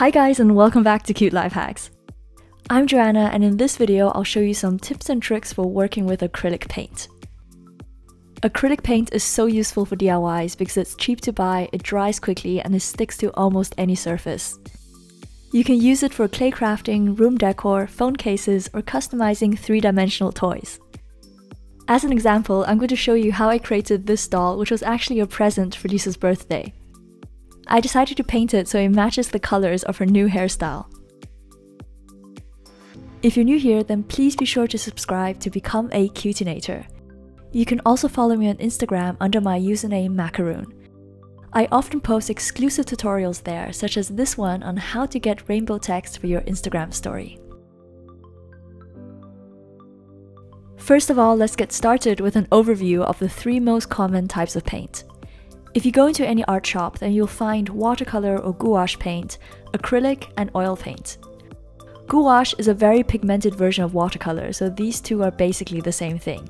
Hi guys and welcome back to Cute Life Hacks. I'm Joanna and in this video I'll show you some tips and tricks for working with acrylic paint. Acrylic paint is so useful for DIYs because it's cheap to buy, it dries quickly and it sticks to almost any surface. You can use it for clay crafting, room decor, phone cases, or customizing three-dimensional toys. As an example, I'm going to show you how I created this doll, which was actually a present for Lisa's birthday. I decided to paint it so it matches the colors of her new hairstyle. If you're new here, then please be sure to subscribe to become a Cutinator. You can also follow me on Instagram under my username Macaroon. I often post exclusive tutorials there, such as this one on how to get rainbow text for your Instagram story. First of all, let's get started with an overview of the three most common types of paint. If you go into any art shop, then you'll find watercolor or gouache paint, acrylic, and oil paint. Gouache is a very pigmented version of watercolor, so these two are basically the same thing.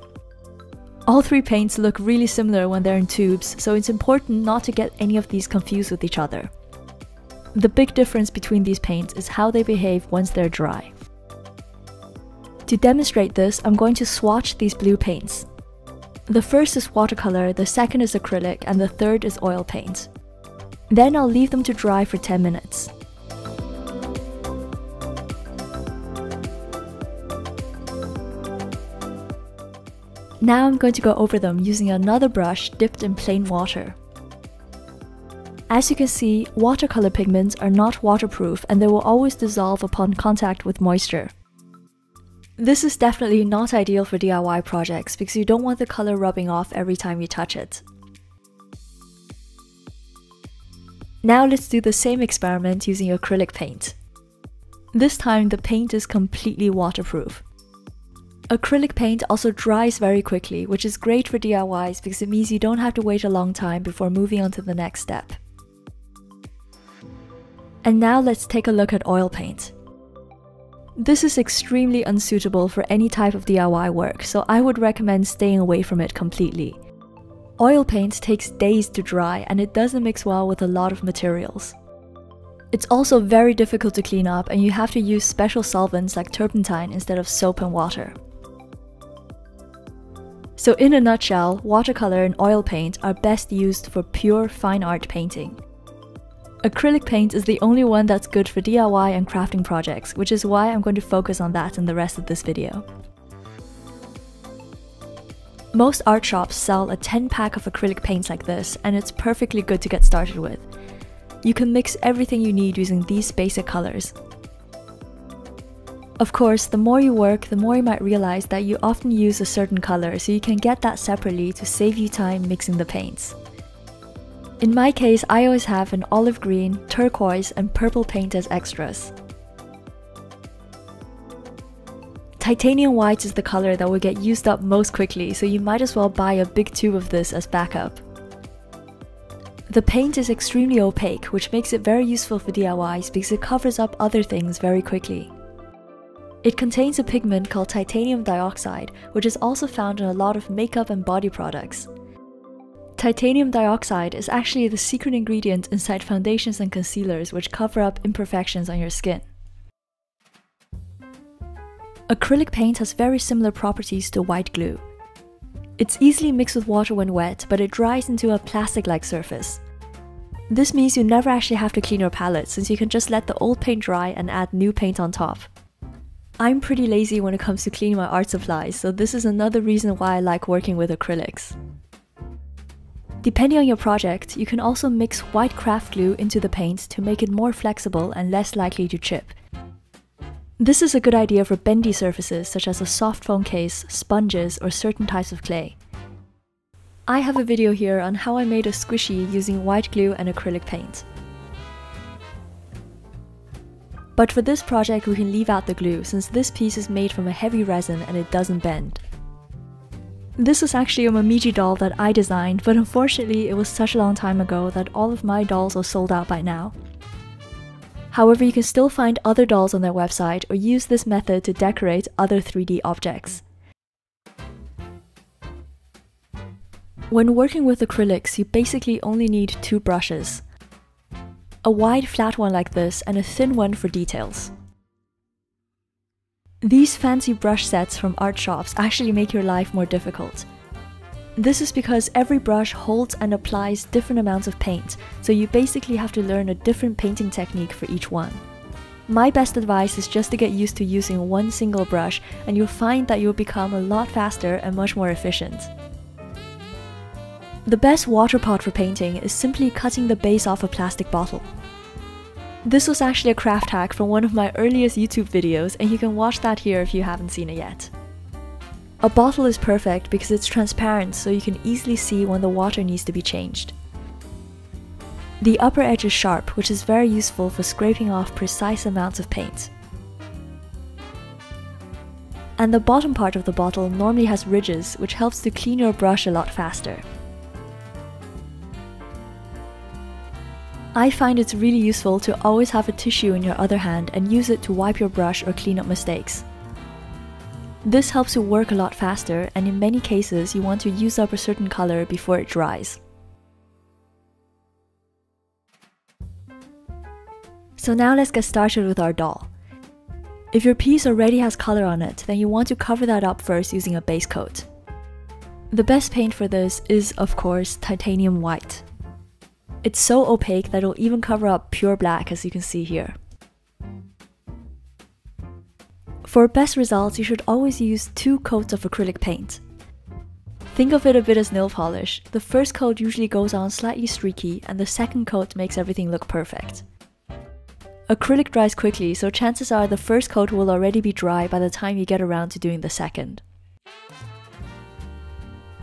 All three paints look really similar when they're in tubes, so it's important not to get any of these confused with each other. The big difference between these paints is how they behave once they're dry. To demonstrate this, I'm going to swatch these blue paints. The first is watercolor, the second is acrylic, and the third is oil paint. Then I'll leave them to dry for 10 minutes. Now I'm going to go over them using another brush dipped in plain water. As you can see, watercolor pigments are not waterproof and they will always dissolve upon contact with moisture. This is definitely not ideal for DIY projects because you don't want the color rubbing off every time you touch it. Now let's do the same experiment using acrylic paint. This time the paint is completely waterproof. Acrylic paint also dries very quickly, which is great for DIYs because it means you don't have to wait a long time before moving on to the next step. And now let's take a look at oil paint. This is extremely unsuitable for any type of DIY work, so I would recommend staying away from it completely. Oil paint takes days to dry and it doesn't mix well with a lot of materials. It's also very difficult to clean up and you have to use special solvents like turpentine instead of soap and water. So in a nutshell, watercolor and oil paint are best used for pure fine art painting. Acrylic paint is the only one that's good for DIY and crafting projects, which is why I'm going to focus on that in the rest of this video. Most art shops sell a 10 pack of acrylic paints like this, and it's perfectly good to get started with. You can mix everything you need using these basic colors. Of course, the more you work, the more you might realize that you often use a certain color, so you can get that separately to save you time mixing the paints. In my case, I always have an olive green, turquoise, and purple paint as extras. Titanium white is the color that will get used up most quickly, so you might as well buy a big tube of this as backup. The paint is extremely opaque, which makes it very useful for DIYs because it covers up other things very quickly. It contains a pigment called titanium dioxide, which is also found in a lot of makeup and body products. Titanium dioxide is actually the secret ingredient inside foundations and concealers which cover up imperfections on your skin. Acrylic paint has very similar properties to white glue. It's easily mixed with water when wet, but it dries into a plastic-like surface. This means you never actually have to clean your palette since you can just let the old paint dry and add new paint on top. I'm pretty lazy when it comes to cleaning my art supplies, so this is another reason why I like working with acrylics. Depending on your project, you can also mix white craft glue into the paint to make it more flexible and less likely to chip. This is a good idea for bendy surfaces such as a soft phone case, sponges, or certain types of clay. I have a video here on how I made a squishy using white glue and acrylic paint. But for this project we can leave out the glue since this piece is made from a heavy resin and it doesn't bend. This was actually a Momiji doll that I designed, but unfortunately it was such a long time ago that all of my dolls are sold out by now. However, you can still find other dolls on their website or use this method to decorate other 3D objects. When working with acrylics, you basically only need two brushes. a wide flat one like this and a thin one for details. These fancy brush sets from art shops actually make your life more difficult. This is because every brush holds and applies different amounts of paint, so you basically have to learn a different painting technique for each one. My best advice is just to get used to using one single brush and you'll find that you'll become a lot faster and much more efficient. The best water pot for painting is simply cutting the base off a plastic bottle. This was actually a craft hack from one of my earliest YouTube videos and you can watch that here if you haven't seen it yet. A bottle is perfect because it's transparent so you can easily see when the water needs to be changed. The upper edge is sharp, which is very useful for scraping off precise amounts of paint. And the bottom part of the bottle normally has ridges, which helps to clean your brush a lot faster. I find it's really useful to always have a tissue in your other hand and use it to wipe your brush or clean up mistakes. This helps you work a lot faster and in many cases you want to use up a certain color before it dries. So now let's get started with our doll. If your piece already has color on it, then you want to cover that up first using a base coat. The best paint for this is, of course, titanium white. It's so opaque that it'll even cover up pure black as you can see here. For best results, you should always use two coats of acrylic paint. Think of it a bit as nail polish. The first coat usually goes on slightly streaky and the second coat makes everything look perfect. Acrylic dries quickly, so chances are the first coat will already be dry by the time you get around to doing the second.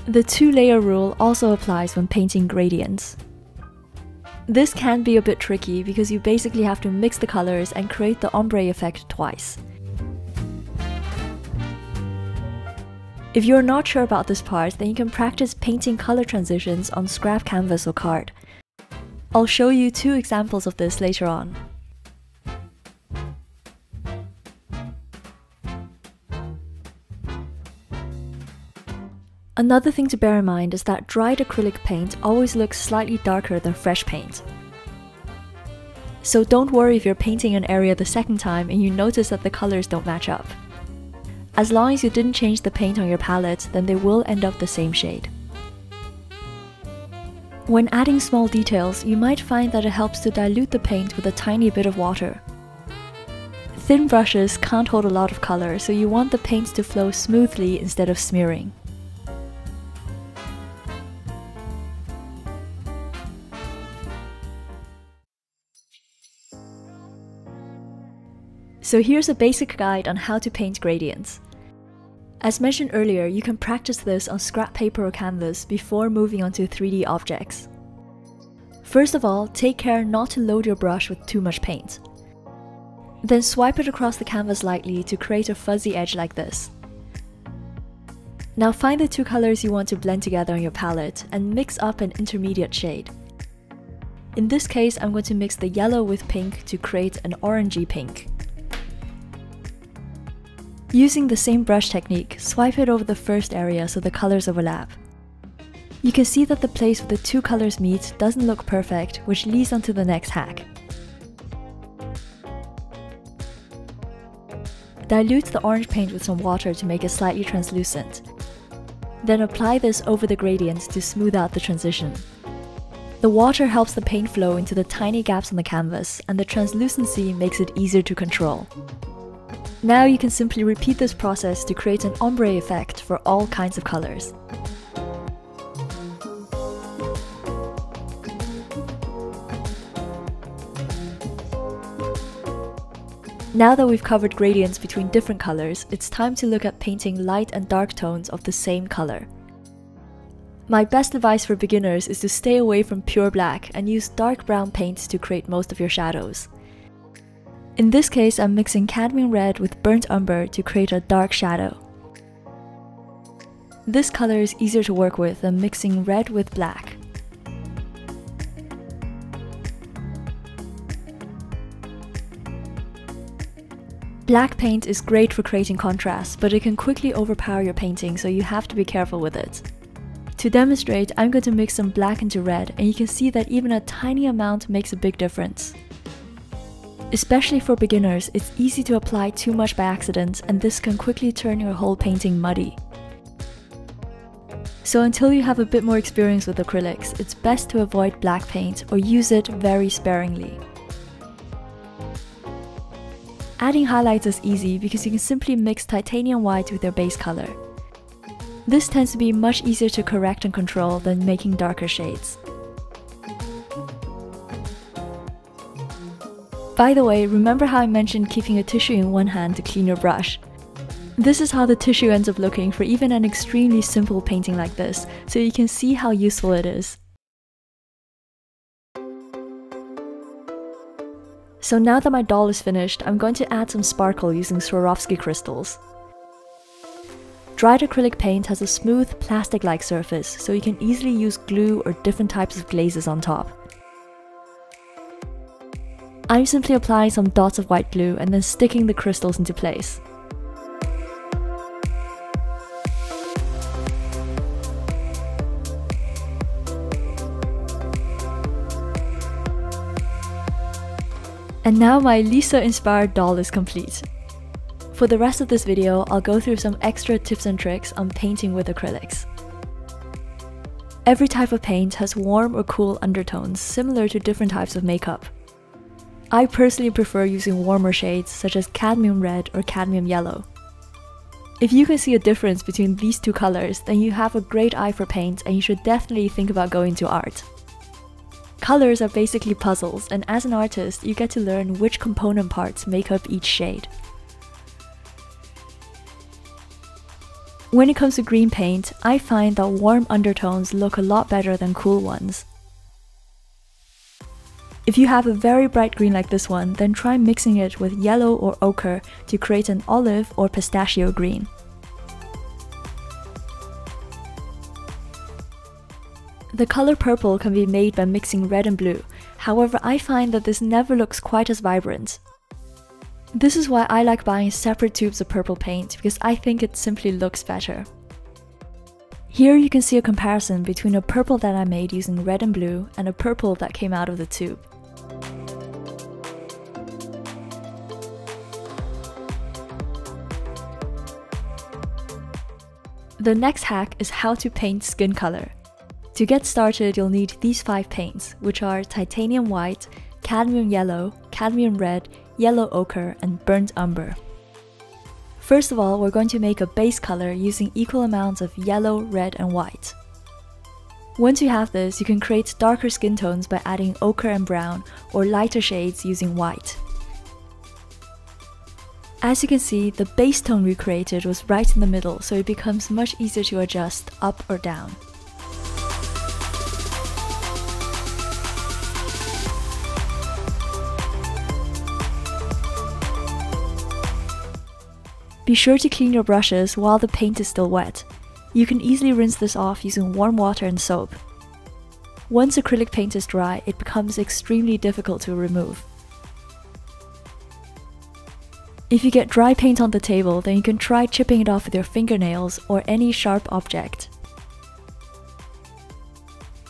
The two layer rule also applies when painting gradients. This can be a bit tricky because you basically have to mix the colors and create the ombre effect twice. If you're not sure about this part, then you can practice painting color transitions on scrap canvas or card. I'll show you two examples of this later on. Another thing to bear in mind is that dried acrylic paint always looks slightly darker than fresh paint. So don't worry if you're painting an area the second time and you notice that the colors don't match up. As long as you didn't change the paint on your palette, then they will end up the same shade. When adding small details, you might find that it helps to dilute the paint with a tiny bit of water. Thin brushes can't hold a lot of color, so you want the paint to flow smoothly instead of smearing. So here's a basic guide on how to paint gradients. As mentioned earlier, you can practice this on scrap paper or canvas before moving on to 3D objects. First of all, take care not to load your brush with too much paint. Then swipe it across the canvas lightly to create a fuzzy edge like this. Now find the two colors you want to blend together on your palette and mix up an intermediate shade. In this case, I'm going to mix the yellow with pink to create an orangey pink. Using the same brush technique, swipe it over the first area so the colors overlap. You can see that the place where the two colors meet doesn't look perfect, which leads on to the next hack. Dilute the orange paint with some water to make it slightly translucent. Then apply this over the gradient to smooth out the transition. The water helps the paint flow into the tiny gaps on the canvas, and the translucency makes it easier to control. Now you can simply repeat this process to create an ombre effect for all kinds of colors. Now that we've covered gradients between different colors, it's time to look at painting light and dark tones of the same color. My best advice for beginners is to stay away from pure black and use dark brown paints to create most of your shadows. In this case, I'm mixing cadmium red with burnt umber to create a dark shadow. This color is easier to work with than mixing red with black. Black paint is great for creating contrast, but it can quickly overpower your painting, so you have to be careful with it. To demonstrate, I'm going to mix some black into red and you can see that even a tiny amount makes a big difference. Especially for beginners, it's easy to apply too much by accident and this can quickly turn your whole painting muddy. So until you have a bit more experience with acrylics, it's best to avoid black paint or use it very sparingly. Adding highlights is easy because you can simply mix titanium white with your base color. This tends to be much easier to correct and control than making darker shades. By the way, remember how I mentioned keeping a tissue in one hand to clean your brush? This is how the tissue ends up looking for even an extremely simple painting like this, so you can see how useful it is. So now that my doll is finished, I'm going to add some sparkle using Swarovski crystals. Dried acrylic paint has a smooth, plastic-like surface, so you can easily use glue or different types of glazes on top. I'm simply applying some dots of white glue and then sticking the crystals into place. And now my Lisa inspired doll is complete. For the rest of this video, I'll go through some extra tips and tricks on painting with acrylics. Every type of paint has warm or cool undertones similar to different types of makeup. I personally prefer using warmer shades such as cadmium red or cadmium yellow. If you can see a difference between these two colors, then you have a great eye for paint and you should definitely think about going to art. Colors are basically puzzles, and as an artist, you get to learn which component parts make up each shade. When it comes to green paint, I find that warm undertones look a lot better than cool ones. If you have a very bright green like this one, then try mixing it with yellow or ochre to create an olive or pistachio green. The color purple can be made by mixing red and blue, however I find that this never looks quite as vibrant. This is why I like buying separate tubes of purple paint, because I think it simply looks better. Here you can see a comparison between a purple that I made using red and blue and a purple that came out of the tube. The next hack is how to paint skin color. To get started, you'll need these five paints, which are titanium white, cadmium yellow, cadmium red, yellow ochre, and burnt umber. First of all, we're going to make a base color using equal amounts of yellow, red, and white. Once you have this, you can create darker skin tones by adding ochre and brown, or lighter shades using white. As you can see, the base tone we created was right in the middle, so it becomes much easier to adjust up or down. Be sure to clean your brushes while the paint is still wet. You can easily rinse this off using warm water and soap. Once acrylic paint is dry, it becomes extremely difficult to remove. If you get dry paint on the table, then you can try chipping it off with your fingernails or any sharp object.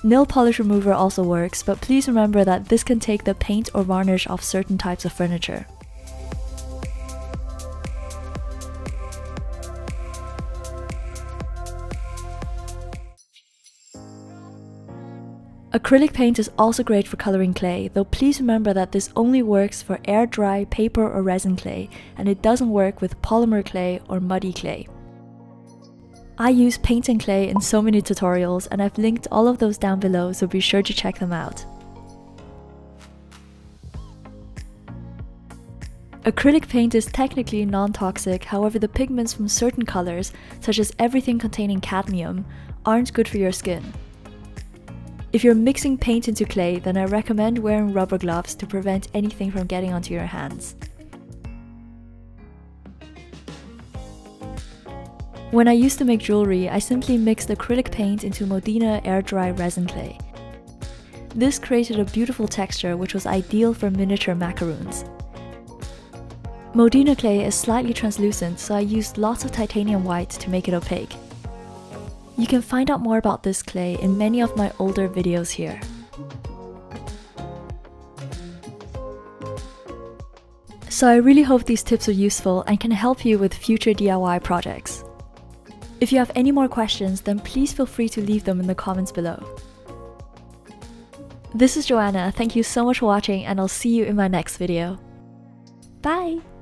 Nail polish remover also works, but please remember that this can take the paint or varnish off certain types of furniture. Acrylic paint is also great for coloring clay, though please remember that this only works for air dry paper or resin clay, and it doesn't work with polymer clay or muddy clay. I use paint and clay in so many tutorials and I've linked all of those down below so be sure to check them out. Acrylic paint is technically non-toxic, however the pigments from certain colors, such as everything containing cadmium, aren't good for your skin. If you're mixing paint into clay, then I recommend wearing rubber gloves to prevent anything from getting onto your hands. When I used to make jewelry, I simply mixed acrylic paint into Modena air dry resin clay. This created a beautiful texture which was ideal for miniature macaroons. Modena clay is slightly translucent, so I used lots of titanium white to make it opaque. You can find out more about this clay in many of my older videos here. So I really hope these tips are useful and can help you with future DIY projects. If you have any more questions, then please feel free to leave them in the comments below. This is Joanna, thank you so much for watching and I'll see you in my next video. Bye!